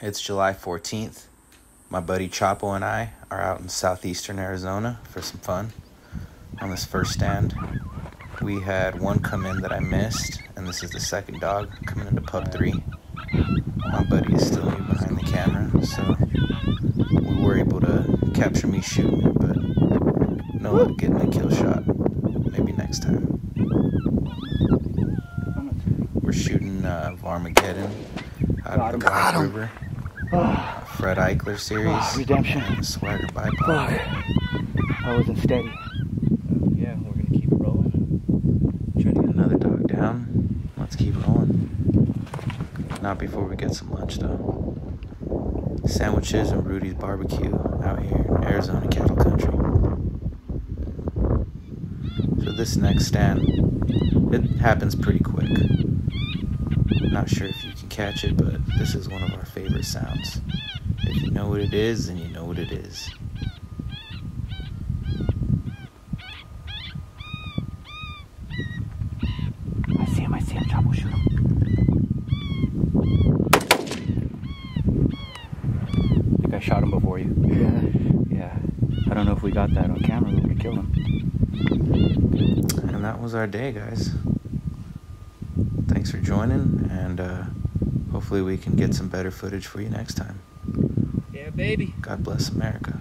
It's July 14th. My buddy Chapo and I are out in southeastern Arizona for some fun on this first stand. We had one come in that I missed, and this is the second dog coming into pub three. My buddy is still behind the camera, so we were able to capture me shooting, but no luck getting a kill shot. Maybe next time. We're shooting uh, Varmageddon out Got of him. the Got Black him. River. Oh, Fred Eichler series. Redemption. and the Swagger fuck. Bipod. I wasn't steady. Yeah, we're gonna keep it rolling. Try to get another dog down. Let's keep rolling. Not before we get some lunch though. Sandwiches and Rudy's barbecue out here in Arizona cattle country. So this next stand, it happens pretty quick. Not sure if you can catch it, but this is one of our favorite sounds. If you know what it is, then you know what it is. I see him, I see him. Chapo, shoot him. I think I shot him before you. Yeah. Yeah. I don't know if we got that on camera, but we killed him. And that was our day, guys. Thanks for joining, and uh, hopefully we can get some better footage for you next time. Yeah, baby. God bless America.